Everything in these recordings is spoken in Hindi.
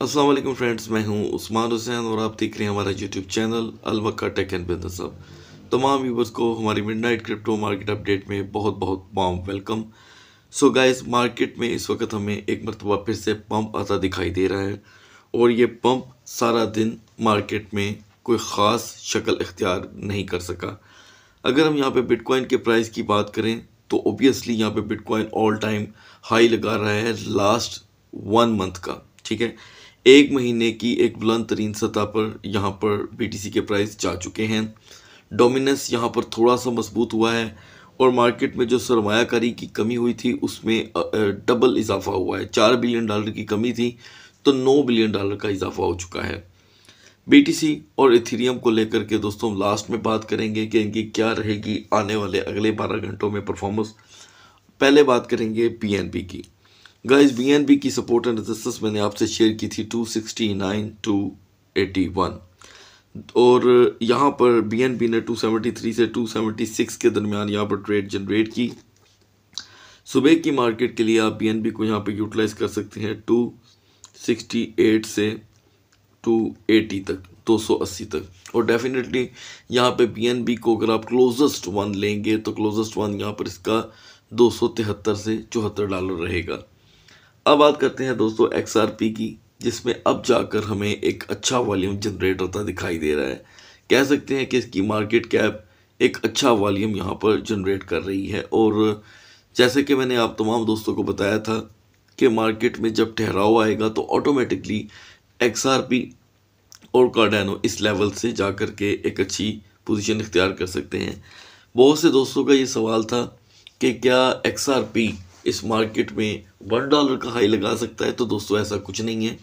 अस्सलाम वालेकुम फ्रेंड्स, मैं हूँ उस्मान हुसैन और आप देख रहे हैं हमारा यूट्यूब चैनल अलवक्का टेक एंड बिज़नेस अब तमाम व्यूवर्स को हमारी मिडनाइट क्रिप्टो मार्केट अपडेट में बहुत बहुत वाम वेलकम सो गाइस मार्केट में इस वक्त हमें एक मरतबा फिर से पंप आता दिखाई दे रहा है और ये पंप सारा दिन मार्केट में कोई ख़ास शक्ल इख्तियार नहीं कर सका। अगर हम यहाँ पे बिटकॉइन के प्राइस की बात करें तो ओबियसली यहाँ पर बिटकॉइन ऑल टाइम हाई लगा रहा है लास्ट वन मंथ का, ठीक है? एक महीने की एक बुलंद तरीन सतह पर यहाँ पर बीटीसी के प्राइस जा चुके हैं। डोमिनेंस यहाँ पर थोड़ा सा मज़बूत हुआ है और मार्केट में जो सरमाकारी की कमी हुई थी, उसमें डबल इजाफा हुआ है। चार बिलियन डॉलर की कमी थी तो नौ बिलियन डॉलर का इजाफा हो चुका है। बीटीसी और इथीरियम को लेकर के दोस्तों लास्ट में बात करेंगे कि इनकी क्या रहेगी आने वाले अगले बारह घंटों में परफॉर्मेंस पहले बात करेंगे पीएनबी की। गाइस बीएनबी की सपोर्ट एंड रेजिस्टेंस मैंने आपसे शेयर की थी 269 टू 81 और यहाँ पर बीएनबी ने 273 से 276 के दरमियान यहाँ पर ट्रेड जनरेट की। सुबह की मार्केट के लिए आप बीएनबी को यहाँ पे यूटिलाइज कर सकते हैं 268 से 280 तक 280 तक। और डेफिनेटली यहाँ पे बीएनबी को अगर आप क्लोजेस्ट वन लेंगे तो क्लोजेस्ट वन यहाँ पर इसका दो सौ तिहत्तर से चौहत्तर डॉलर रहेगा। अब बात करते हैं दोस्तों एक्सआरपी की, जिसमें अब जाकर हमें एक अच्छा वॉल्यूम जनरेट होता दिखाई दे रहा है। कह सकते हैं कि इसकी मार्केट कैप एक अच्छा वॉल्यूम यहाँ पर जनरेट कर रही है। और जैसे कि मैंने आप तमाम दोस्तों को बताया था कि मार्केट में जब ठहराव आएगा तो ऑटोमेटिकली एक्सआरपी और कार्डानो इस लेवल से जा कर के एक अच्छी पोजीशन इख्तियार कर सकते हैं। बहुत से दोस्तों का ये सवाल था कि क्या एक्सआरपी इस मार्केट में वन डॉलर का हाई लगा सकता है तो दोस्तों ऐसा कुछ नहीं है।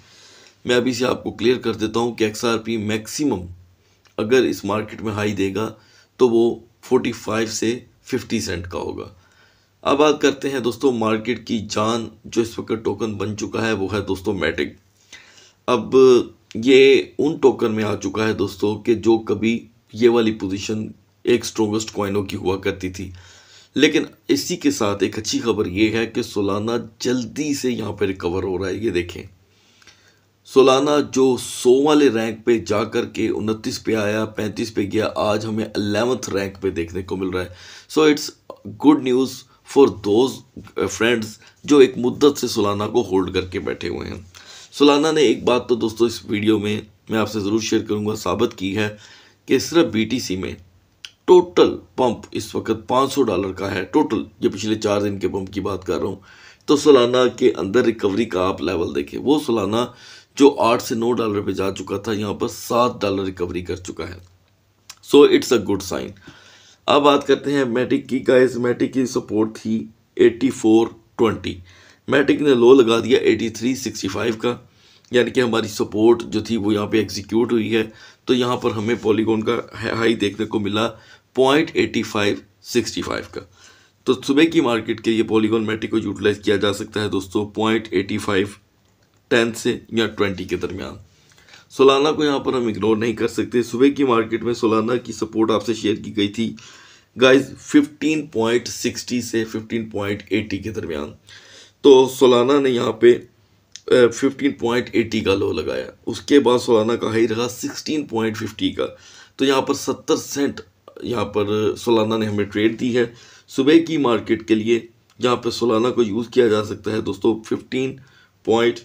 मैं अभी से आपको क्लियर कर देता हूँ कि एक्स आर पी मैक्सिमम अगर इस मार्केट में हाई देगा तो वो 45 से 50 सेंट का होगा। अब बात करते हैं दोस्तों मार्केट की जान, जो इस वक्त टोकन बन चुका है, वो है दोस्तों मैटिक अब ये उन टोकन में आ चुका है दोस्तों कि जो कभी ये वाली पोजीशन एक स्ट्रोंगेस्ट कॉइनों की हुआ करती थी। लेकिन इसी के साथ एक अच्छी खबर ये है कि सोलाना जल्दी से यहाँ पर रिकवर हो रहा है, ये देखें। सोलाना जो सौ वाले रैंक पे जा कर के उनतीस पे आया, पैंतीस पे गया, आज हमें अलेवंथ रैंक पे देखने को मिल रहा है। So it's good news for those friends जो एक मुद्दत से सोलाना को होल्ड करके बैठे हुए हैं। सोलाना ने एक बात तो दोस्तों इस वीडियो में मैं आपसे ज़रूर शेयर करूँगा, साबित की है कि सिर्फ़ BTC में टोटल पंप इस वक्त 500 डॉलर का है। टोटल, ये पिछले चार दिन के पंप की बात कर रहा हूँ। तो सालाना के अंदर रिकवरी का आप लेवल देखें। वो सालाना जो आठ से नौ डॉलर पे जा चुका था, यहाँ पर सात डॉलर रिकवरी कर चुका है। So it's a good sign अब बात करते हैं मैटिक की। गाइस मैटिक की सपोर्ट थी एटी फोर ट्वेंटी मैटिक ने लो लगा दिया एटी थ्री सिक्सटी फाइव का। यानी कि हमारी सपोर्ट जो थी वो यहाँ पे एग्जीक्यूट हुई है। तो यहाँ पर हमें पॉलीगॉन का हाई देखने को मिला point eighty five sixty five का। तो सुबह की मार्केट के लिए पॉलीगॉन मैट्रिक को यूटिलाइज किया जा सकता है दोस्तों पॉइंट एटी फाइव टेन से या ट्वेंटी के दरमियान। सोलाना को यहाँ पर हम इग्नोर नहीं कर सकते। सुबह की मार्केट में सोलाना की सपोर्ट आपसे शेयर की गई थी। गाइज़ 15.60 से 15.80 के दरमियान। तो सोलाना ने यहाँ पे फिफ्टीन पॉइंट एटी का लो लगाया। उसके बाद सोलाना का हाई रहा सिक्सटीन पॉइंट फिफ्टी का। तो यहाँ पर सत्तर सेंट यहाँ पर सोलाना ने हमें ट्रेड दी है सुबह की मार्केट के लिए, जहाँ पर सोलाना को यूज़ किया जा सकता है। दोस्तों फिफ्टीन पॉइंट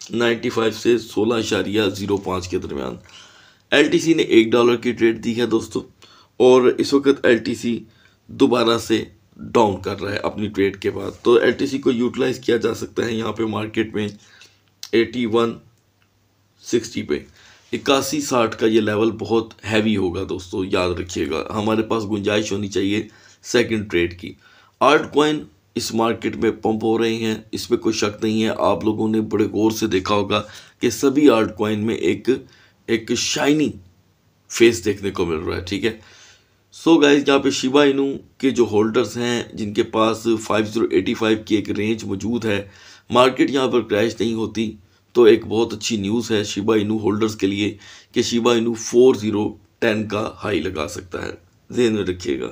नाइन्टी फाइव से सोलह इशारिया ज़ीरो पाँच के दरमियान। एल ने एक डॉलर की ट्रेड दी है दोस्तों, और इस वक्त एल टी सी दोबारा से डाउन कर रहा है अपनी ट्रेड के बाद। तो एलटीसी को यूटिलाइज किया जा सकता है यहाँ पे मार्केट में एटी वन सिक्सटी पे। इक्यासी, साठ का ये लेवल बहुत हैवी होगा दोस्तों, याद रखिएगा। हमारे पास गुंजाइश होनी चाहिए सेकंड ट्रेड की। आर्ट कॉइन इस मार्केट में पंप हो रहे हैं इसमें कोई शक नहीं है। आप लोगों ने बड़े गौर से देखा होगा कि सभी आर्ट कॉइन में एक एक शाइनी फेस देखने को मिल रहा है, ठीक है? सो गाइज़ यहाँ पे शिबा इनू के जो होल्डर्स हैं, जिनके पास 5085 की एक रेंज मौजूद है मार्केट यहाँ पर क्रैश नहीं होती। तो एक बहुत अच्छी न्यूज़ है शिबा इनू होल्डर्स के लिए कि शिबा इनू 4010 का हाई लगा सकता है। जहन में रखिएगा।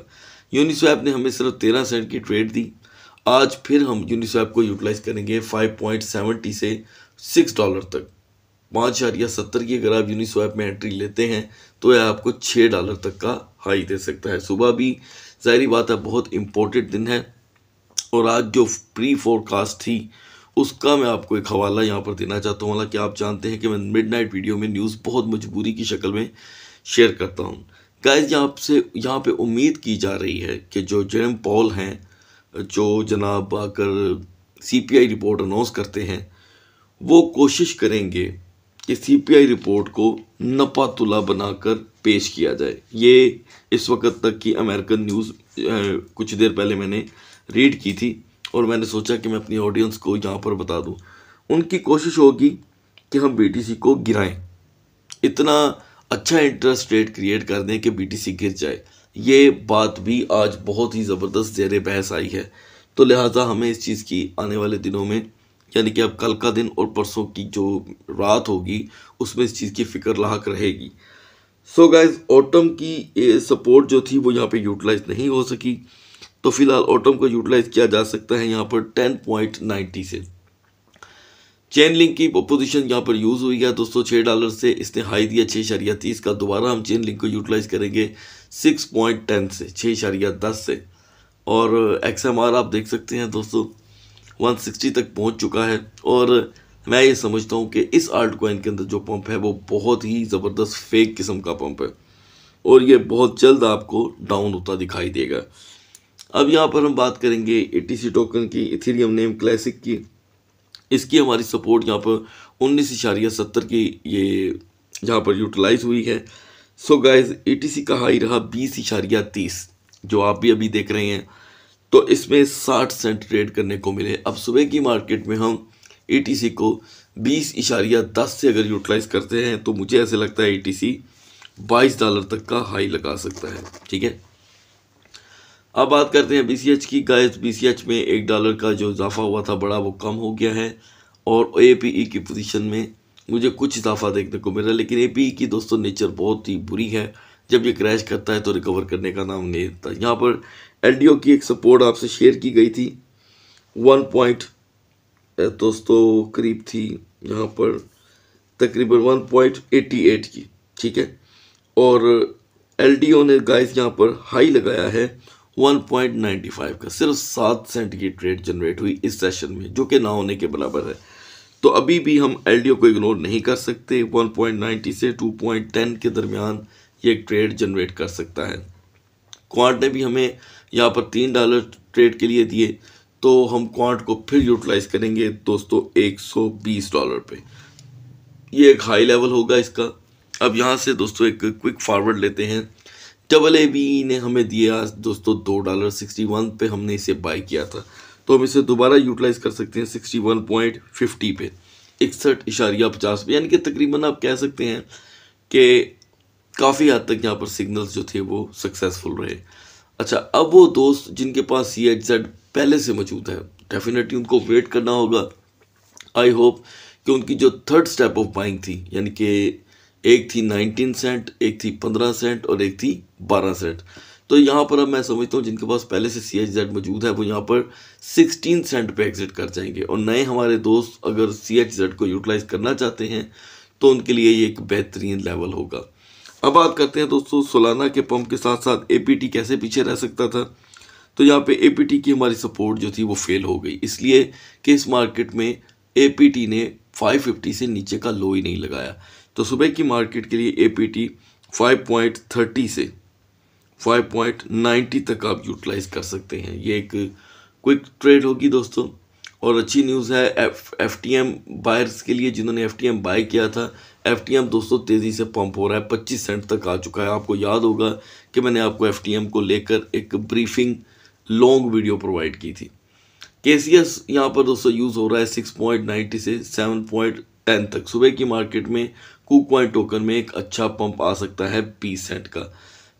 यूनिस्वैप ने हमें सिर्फ़ तेरह सेंट की ट्रेड दी। आज फिर हम यूनिस्वैप को यूटिलाइज करेंगे 5.70 से सिक्स डॉलर तक। पाँच हज़ार या सत्तर की अगर आप यूनिस्वैप में एंट्री लेते हैं तो यह आपको छः डॉलर तक का हाई दे सकता है। सुबह भी जाहरी बात है, बहुत इम्पोर्टेंट दिन है। और आज जो प्री फोरकास्ट थी, उसका मैं आपको एक हवाला यहाँ पर देना चाहता हूँ। हालाँकि आप जानते हैं कि मैं मिडनाइट वीडियो में न्यूज़ बहुत मजबूरी की शक्ल में शेयर करता हूँ। गाइज़ यहाँ से, यहाँ पे उम्मीद की जा रही है कि जो जेम पॉल हैं, जो जनाब आकर सीपीआई रिपोर्ट अनाउंस करते हैं, वो कोशिश करेंगे कि सीपीआई रिपोर्ट को नपा तुला बनाकर पेश किया जाए। ये इस वक्त तक की अमेरिकन न्यूज़ कुछ देर पहले मैंने रीड की थी और मैंने सोचा कि मैं अपनी ऑडियंस को यहाँ पर बता दूँ। उनकी कोशिश होगी कि हम बीटीसी को गिराएँ। इतना अच्छा इंटरेस्ट रेट क्रिएट कर दें कि बीटीसी गिर जाए। ये बात भी आज बहुत ही ज़बरदस्त जेर बहस आई है। तो लिहाजा हमें इस चीज़ की आने वाले दिनों में यानी कि अब कल का दिन और परसों की जो रात होगी, उसमें इस चीज़ की फ़िक्र लाक रहेगी। सो गाइज़ ऑटम की सपोर्ट जो थी, वो यहाँ पे यूटिलाइज नहीं हो सकी। तो फ़िलहाल ऑटम को यूटिलाइज किया जा सकता है यहाँ पर टेन पॉइंट नाइन्टी से। चेन लिंक की पोजीशन यहाँ पर यूज़ हुई है। दोस्तों छः डॉलर से इसने हाई दिया छः शरिया तीस का। दोबारा हम चेन लिंक को यूटिलाइज करेंगे सिक्स पॉइंट टेन से छः शरिया दस से। और एक्स एम आर आप देख सकते हैं दोस्तों। वन सिक्सटी तक पहुँच चुका है और मैं ये समझता हूँ कि इस आर्ट कॉइन के अंदर जो पंप है वो बहुत ही ज़बरदस्त फेक किस्म का पंप है और ये बहुत जल्द आपको डाउन होता दिखाई देगा। अब यहाँ पर हम बात करेंगे ATC टोकन की इथेरियम नेम क्लासिक की। इसकी हमारी सपोर्ट यहाँ पर उन्नीस इशारिया सत्तर की ये यहाँ पर यूटिलाइज हुई है। सो गाइज़ ए का हाई रहा बीस इशारिया तीस, जो आप भी अभी देख रहे हैं। तो इसमें साठ सेंट ट्रेड करने को मिले। अब सुबह की मार्केट में हम एटीसी को बीस इशारिया दस से अगर यूटिलाइज करते हैं तो मुझे ऐसे लगता है ए बाईस डॉलर तक का हाई लगा सकता है, ठीक है? अब बात करते हैं बीसीएच की। गाइस बीसीएच में एक डॉलर का जो इजाफा हुआ था, बड़ा वो कम हो गया है। और ए e की पोजीशन में मुझे कुछ इजाफा देखने को मिला लेकिन ए e की दोस्तों नेचर बहुत ही बुरी है। जब ये क्रैश करता है तो रिकवर करने का नाम नहीं देता यहाँ पर एलडीओ की एक सपोर्ट आपसे शेयर की गई थी। वन पॉइंट दोस्तों, करीब थी यहाँ पर, तकरीबन वन पॉइंट एटी एट की, ठीक है? और एलडीओ ने गाइस यहाँ पर हाई लगाया है 1.95 का। सिर्फ़ सात सेंट की ट्रेड जनरेट हुई इस सेशन में, जो कि ना होने के बराबर है। तो अभी भी हम एलडीओ को इग्नोर नहीं कर सकते 1.90 से 2.10 के दरमियान ये ट्रेड जनरेट कर सकता है। क्वांट ने भी हमें यहाँ पर तीन डॉलर ट्रेड के लिए दिए तो हम क्वांट को फिर यूटिलाइज करेंगे दोस्तों 120 डॉलर पे। ये एक हाई लेवल होगा इसका। अब यहाँ से दोस्तों एक क्विक फॉरवर्ड लेते हैं। डबल ए बी ने हमें दिया दोस्तों दो डॉलर सिक्सटी वन पे, हमने इसे बाई किया था। तो हम इसे दोबारा यूटिलाइज कर सकते हैं सिक्सटी वन पॉइंट फिफ्टी पे। इकसठ इशारिया पचास पे, यानी कि तकरीबन आप कह सकते हैं कि काफ़ी हद तक यहाँ पर सिग्नल्स जो थे वो सक्सेसफुल रहे। अच्छा अब वो दोस्त जिनके पास सी एच जेड पहले से मौजूद है डेफिनेटली उनको वेट करना होगा। आई होप कि उनकी जो थर्ड स्टेप ऑफ़ बाइंग थी, यानी कि एक थी 19 सेंट एक थी 15 सेंट और एक थी 12 सेंट तो यहाँ पर अब मैं समझता हूँ जिनके पास पहले से सी एच जेड मौजूद है, वो यहाँ पर 16 सेंट पे एग्जिट कर जाएँगे। और नए हमारे दोस्त अगर सी एच जेड को यूटिलाइज करना चाहते हैं तो उनके लिए ये एक बेहतरीन लेवल होगा। अब बात करते हैं दोस्तों सोलाना के पंप के साथ साथ ए कैसे पीछे रह सकता था? तो यहाँ पे ए की हमारी सपोर्ट जो थी वो फेल हो गई। इसलिए कि इस मार्केट में एपीटी ने 550 से नीचे का लो ही नहीं लगाया। तो सुबह की मार्केट के लिए A P T five point thirty से फाइव पॉइंट नाइन्टी तक आप यूटिलाइज कर सकते हैं। ये एक क्विक ट्रेड होगी दोस्तों। और अच्छी न्यूज़ है एफ़ एफ़ बायर्स के लिए जिन्होंने एफ़ टी एम बाय किया था एफ़ टी एम दोस्तों तेज़ी से पंप हो रहा है, पच्चीस सेंट तक आ चुका है। आपको याद होगा कि मैंने आपको एफ़ टी एम को लेकर एक ब्रीफिंग लॉन्ग वीडियो प्रोवाइड की थी। के सी एस यहाँ पर दोस्तों यूज़ हो रहा है सिक्स पॉइंट नाइन्टी से सेवन पॉइंट टेन तक। सुबह की मार्केट में कुक पॉइंट टोकन में एक अच्छा पंप आ सकता है बीस सेंट का।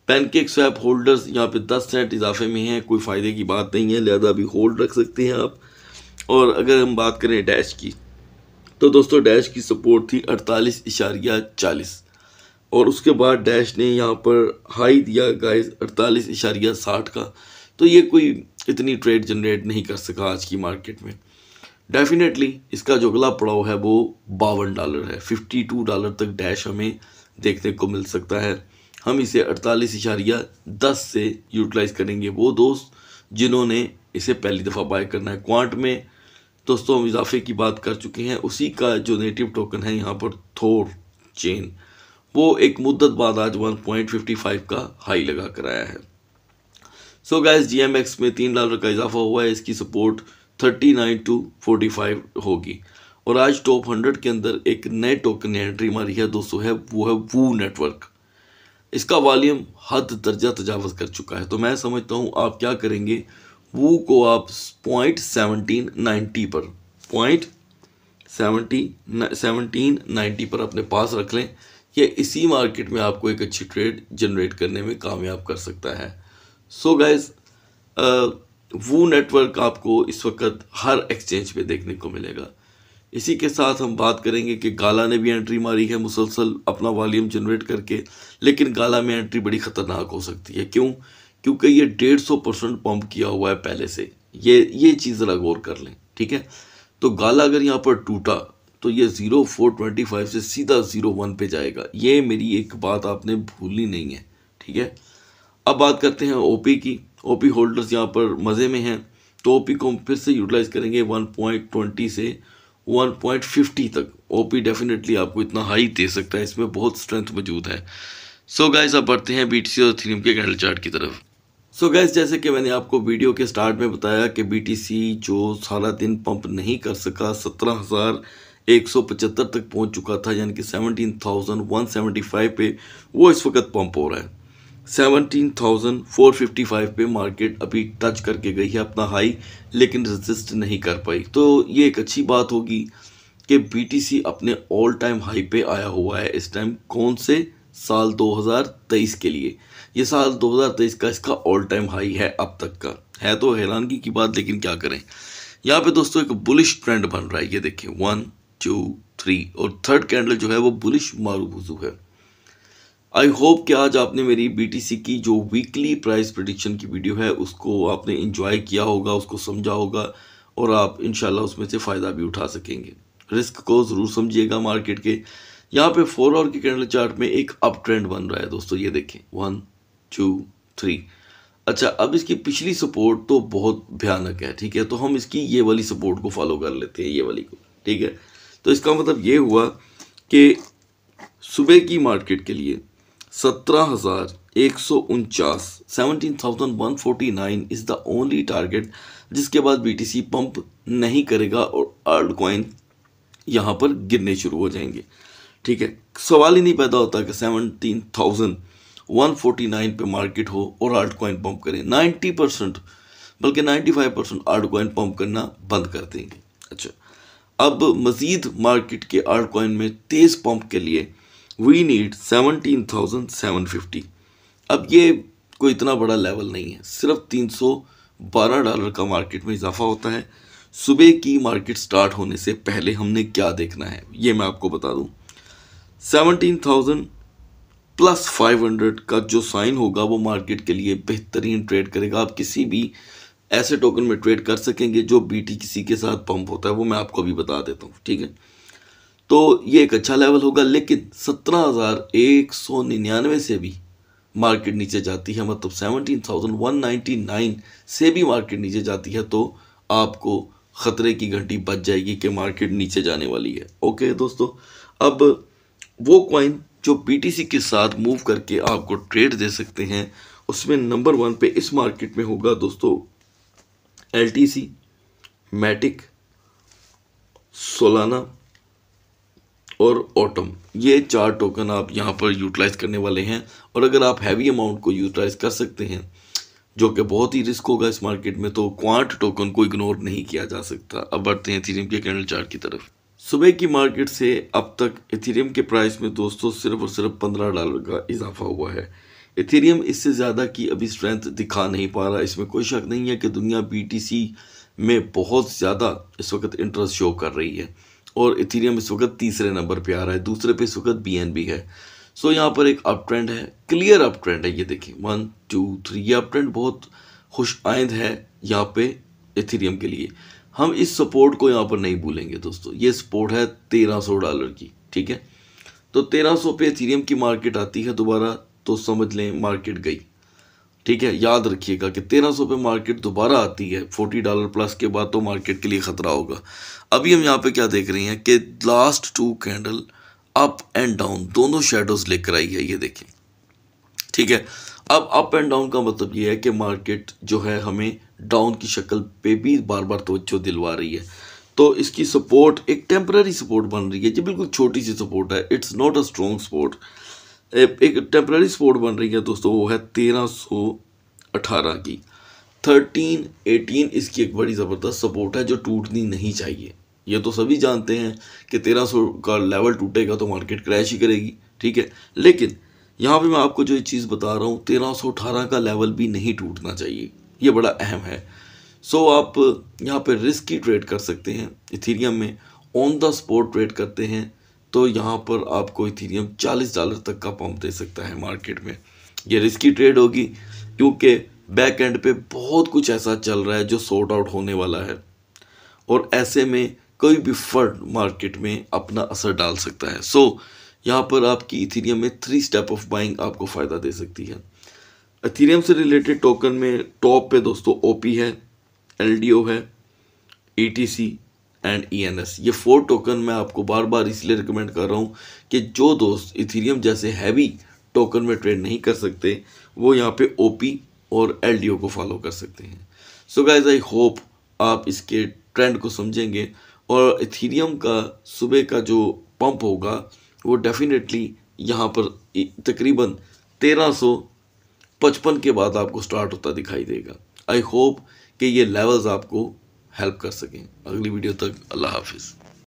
पैनकेक स्वैप होल्डर्स यहाँ पे दस सेंट इजाफे में हैं, कोई फ़ायदे की बात नहीं है, लिहाजा अभी होल्ड रख सकते हैं आप। और अगर हम बात करें डैश की तो दोस्तों डैश की सपोर्ट थी अड़तालीस इशारिया चालीस। और उसके बाद डैश ने यहाँ पर हाई दिया गाइस अड़तालीस इशारिया साठ का। तो ये कोई इतनी ट्रेड जनरेट नहीं कर सका आज की मार्केट में। डेफिनेटली इसका जो अगला पड़ाव है, वो बावन डॉलर है। फिफ्टी टू डॉलर तक डैश हमें देखने को मिल सकता है। हम इसे अड़तालीस इशारिया दस से यूटिलाइज करेंगे। वो दोस्त, जिन्होंने इसे पहली दफ़ा बाय करना है। क्वांट में दोस्तों, हम इजाफे की बात कर चुके हैं। उसी का जो नेटिव टोकन है यहाँ पर थोर चेन वो एक मुद्दत बाद आज 1.55 का हाई लगा कर आया है। So guys G M X में तीन डॉलर का इजाफा हुआ है। इसकी सपोर्ट 39 टू 45 होगी। और आज टॉप हंड्रेड के अंदर एक नए टोकन ने एंट्री मारी है दोस्तों, है, वो है वू नेटवर्क इसका वॉल्यूम हद दर्जा तजावज़ कर चुका है। तो मैं समझता हूँ आप क्या करेंगे। वो को आप पॉइंट सेवनटीन नाइन्टी पर पॉइंट सेवनटी सेवनटीन नाइन्टी पर अपने पास रख लें यह इसी मार्केट में आपको एक अच्छी ट्रेड जनरेट करने में कामयाब कर सकता है। सो so गाइज़ वो नेटवर्क आपको इस वक्त हर एक्सचेंज पे देखने को मिलेगा। इसी के साथ हम बात करेंगे कि गाला ने भी एंट्री मारी है मुसलसल अपना वॉल्यूम जनरेट करके, लेकिन गाला में एंट्री बड़ी ख़तरनाक हो सकती है। क्यों? क्योंकि ये डेढ़ सौ परसेंट पम्प किया हुआ है पहले से। ये ये चीज़ ज़रा गौर कर लें, ठीक है? तो गाला अगर यहाँ पर टूटा तो ये ज़ीरो फोर ट्वेंटी फाइव से सीधा ज़ीरो वन पे जाएगा। ये मेरी एक बात आपने भूलनी नहीं है, ठीक है? अब बात करते हैं ओपी की। ओपी होल्डर्स यहाँ पर मज़े में हैं। तो ओपी को हम फिर से यूटिलाइज करेंगे वन पॉइंट ट्वेंटी से 1.50 तक। ओपी डेफिनेटली आपको इतना हाई दे सकता है, इसमें बहुत स्ट्रेंथ मौजूद है। सो गाइस अब बढ़ते हैं बीटीसी और थीम के कैंडल चार्ट की तरफ़। सो so गैस जैसे कि मैंने आपको वीडियो के स्टार्ट में बताया कि बीटीसी जो सारा दिन पंप नहीं कर सका, सत्रह हज़ार एक सौ पचहत्तर तक पहुँच चुका था, यानी कि seventeen thousand one seventy five पे वो इस वक्त पंप हो रहा है। Seventeen thousand four fifty five पे मार्केट अभी टच करके गई है अपना हाई, लेकिन रजिस्ट नहीं कर पाई। तो ये एक अच्छी बात होगी कि बीटीसी अपने ऑल टाइम हाई पे आया हुआ है इस टाइम कौन से? साल 2023 के लिए। ये साल 2023 का इसका ऑल टाइम हाई है अब तक का। है तो हैरानगी की बात, लेकिन क्या करें? यहाँ पे दोस्तों एक बुलिश ट्रेंड बन रहा है, ये देखें वन टू थ्री और थर्ड कैंडल जो है वो बुलिश मारूबुजू है। आई होप कि आज आपने मेरी बीटीसी की जो वीकली प्राइस प्रडिक्शन की वीडियो है, उसको आपने इंजॉय किया होगा, उसको समझा होगा, और आप इनशाला उसमें से फ़ायदा भी उठा सकेंगे। रिस्क को ज़रूर समझिएगा मार्केट के। यहाँ पे फोर आवर के कैंडल चार्ट में एक अप ट्रेंड बन रहा है दोस्तों, ये देखें। वन टू थ्री अच्छा अब इसकी पिछली सपोर्ट तो बहुत भयानक है, ठीक है? तो हम इसकी ये वाली सपोर्ट को फॉलो कर लेते हैं, ये वाली को, ठीक है? तो इसका मतलब ये हुआ कि सुबह की मार्केट के लिए सत्रह हज़ार एक सौ उनचास seventeen thousand one forty nine is the only target जिसके बाद बीटीसी पंप नहीं करेगा और अर्ड कॉइन यहाँ पर गिरने शुरू हो जाएँगे, ठीक है? सवाल ही नहीं पैदा होता कि seventeen thousand one forty nine पे मार्केट हो और आर्ट कॉइन पंप करें नाइन्टी परसेंट बल्कि ninety five percent alt coin pump करना बंद कर देंगे। अच्छा अब मज़ीद मार्केट के आर्ट कॉइन में तेज़ पंप के लिए we need seventeen thousand seven fifty अब ये कोई इतना बड़ा लेवल नहीं है, सिर्फ़ तीन सौ बारह डॉलर का मार्केट में इजाफा होता है। सुबह की मार्केट स्टार्ट होने से पहले हमने क्या देखना है, ये मैं आपको बता दूँ। Seventeen thousand plus five hundred का जो साइन होगा वो मार्केट के लिए बेहतरीन ट्रेड करेगा। आप किसी भी ऐसे टोकन में ट्रेड कर सकेंगे जो बीटी किसी के साथ पंप होता है, वो मैं आपको अभी बता देता हूँ, ठीक है? तो ये एक अच्छा लेवल होगा, लेकिन सत्रह हज़ार एक सौ निन्यानवे से भी मार्केट नीचे जाती है मतलब seventeen thousand one ninety nine से भी मार्केट नीचे जाती है तो आपको ख़तरे की घंटी बच जाएगी कि मार्केट नीचे जाने वाली है। ओके दोस्तों, अब वो कॉइन जो पीटीसी के साथ मूव करके आपको ट्रेड दे सकते हैं, उसमें नंबर वन पे इस मार्केट में होगा दोस्तों L T C Matic Solana और ऑटम ये चार टोकन आप यहाँ पर यूटिलाइज करने वाले हैं और अगर आप हैवी अमाउंट को यूटिलाइज कर सकते हैं, जो कि बहुत ही रिस्क होगा इस मार्केट में तो क्वांट टोकन को इग्नोर नहीं किया जा सकता। अब बढ़ते हैं इथीरियम के कैंडल चार्ट की तरफ़। सुबह की मार्केट से अब तक इथीरियम के प्राइस में दोस्तों सिर्फ़ और सिर्फ़ पंद्रह डॉलर का इजाफा हुआ है। इथीरियम इससे ज़्यादा की अभी स्ट्रेंथ दिखा नहीं पा रहा। इसमें कोई शक नहीं है कि दुनिया बीटीसी में बहुत ज़्यादा इस वक्त इंटरेस्ट शो कर रही है और इथीरियम इस वक्त तीसरे नंबर पे आ रहा है दूसरे पे इस वक्त बीएनबी है। सो so, यहाँ पर एक अप ट्रेंड है क्लियर अप ट्रेंड है ये देखिए। वन टू थ्री ये अप ट्रेंड बहुत खुश आइंद है यहाँ पे इथीरियम के लिए। हम इस सपोर्ट को यहाँ पर नहीं भूलेंगे दोस्तों। ये सपोर्ट है तेरह सौ डॉलर की, ठीक है? तो तेरह सौ पे इथीरियम की मार्केट आती है दोबारा तो समझ लें मार्केट गई। ठीक है? याद रखिएगा कि तेरह सौ पे मार्केट दोबारा आती है फोर्टी डॉलर प्लस के बाद तो मार्केट के लिए ख़तरा होगा। अभी हम यहाँ पे क्या देख रहे हैं कि last two candle up and down दोनों शेडोज लेकर आई है, ये देखें। ठीक है? अब अप एंड डाउन का मतलब ये है कि मार्केट जो है हमें डाउन की शक्ल पे भी बार बार तोज्जो दिलवा रही है। तो इसकी सपोर्ट एक टेम्पररी सपोर्ट बन रही है। जी, बिल्कुल छोटी सी सपोर्ट है। It's not a strong support एक टेम्पररी सपोर्ट बन रही है दोस्तों, वो है तेरह सौ अठारह की। थर्टीन एटीन इसकी एक बड़ी ज़बरदस्त सपोर्ट है जो टूटनी नहीं चाहिए। ये तो सभी जानते हैं कि तेरह सौ का लेवल टूटेगा तो मार्केट क्रैश ही करेगी, ठीक है? लेकिन यहाँ पे मैं आपको जो ये चीज़ बता रहा हूँ तेरह सौ का लेवल भी नहीं टूटना चाहिए। ये बड़ा अहम है। सो so, आप यहाँ पे रिस्क की ट्रेड कर सकते हैं इथीरियम में। ऑन द स्पॉट ट्रेड करते हैं तो यहाँ पर आपको इथीरियम 40 डॉलर तक का पंप दे सकता है मार्केट में। ये रिस्की ट्रेड होगी क्योंकि बैक एंड पे बहुत कुछ ऐसा चल रहा है जो सॉर्ट आउट होने वाला है। और ऐसे में कोई भी फंड मार्केट में अपना असर डाल सकता है। सो so, यहाँ पर आपकी इथीरियम में थ्री स्टेप ऑफ़ बाइंग आपको फ़ायदा दे सकती है। इथीरियम से रिलेटेड टोकन में टॉप पे दोस्तों ओपी है एलडीओ है E and E N S ये फोर टोकन मैं आपको बार बार इसलिए रिकमेंड कर रहा हूँ कि जो दोस्त इथीरियम जैसे हैवी टोकन में ट्रेड नहीं कर सकते, वो यहाँ पे ओ पी और एल डी ओ को फॉलो कर सकते हैं। सो गाइज़ आई होप आप इसके ट्रेंड को समझेंगे और इथीरियम का सुबह का जो पंप होगा वो डेफिनेटली यहाँ पर तकरीबन तेरह सौ पचपन के बाद आपको स्टार्ट होता दिखाई देगा। आई होप कि ये लेवल्स आपको हेल्प कर सकें। अगली वीडियो तक अल्लाह हाफिज़।